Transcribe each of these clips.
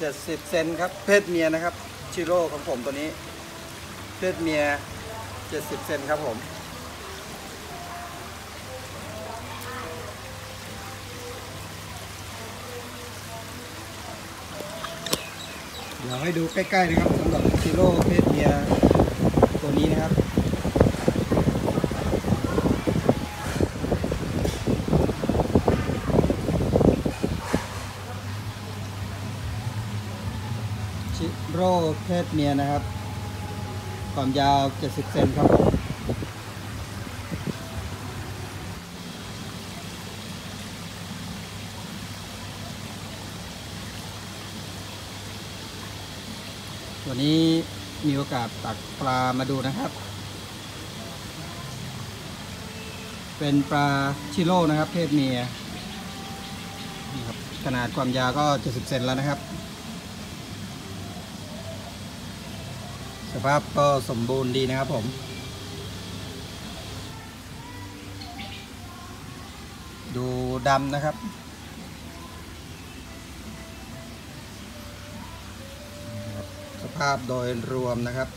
70เซนครับ เพศเมียนะครับ ชิโร่ของผมตัวนี้ เพศเมีย 70เซนครับผมเดี๋ยวให้ดูใกล้ๆนะครับสำหรับชิโร่เพศเมียตัวนี้นะครับ ชิโร่เพศเมียนะครับ ความยาว 70 เซนครับวันนี้มีโอกาสตักปลามาดูนะครับ เป็นปลาชิโร่นะครับ เพศเมียขนาดความยาวก็ 70 เซนแล้วนะครับ สภาพก็สมบูรณ์ดีนะครับผมดูดำนะครับ สภาพโดยรวมนะครับ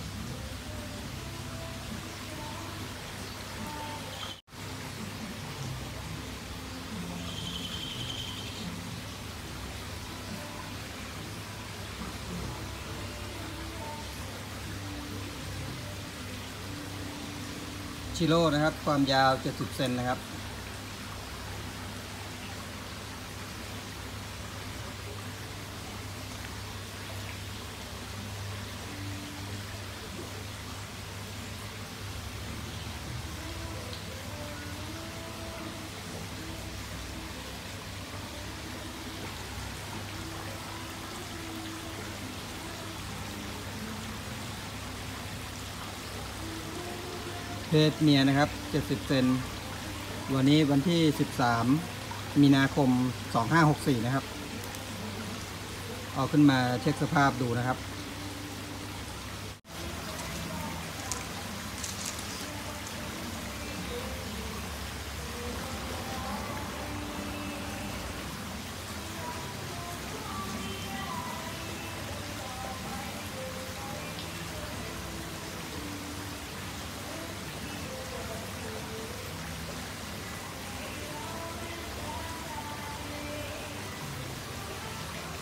ชิโร่นะครับ ความยาว 70 เซนนะครับ เพศเมียนะครับ 70 เซน วันนี้วันที่ 13 มีนาคม 2564 นะครับ เอาขึ้นมาเช็คสภาพดูนะครับ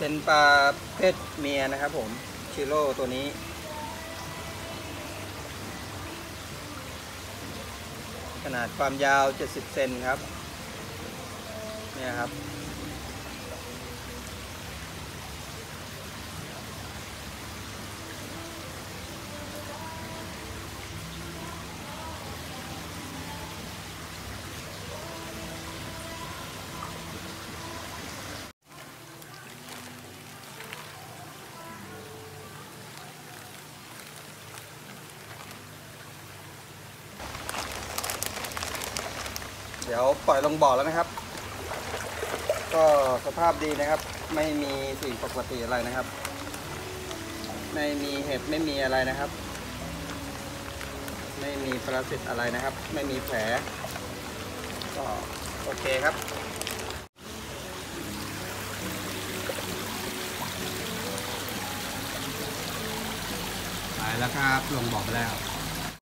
เป็นปลาเพศเมียนะครับผมชิโร่ตัวนี้ ขนาดความยาว 70 เซนครับ เนี่ยครับ เดี๋ยวปล่อยลงบ่อแล้วนะครับ ก็สภาพดีนะครับ ไม่มีสิ่งปกติอะไรนะครับ ไม่มีเห็บไม่มีอะไรนะครับ ไม่มีปรสิตอะไรนะครับ ไม่มีแผล ก็โอเคครับไปแล้วครับ ลงบ่อไปแล้ว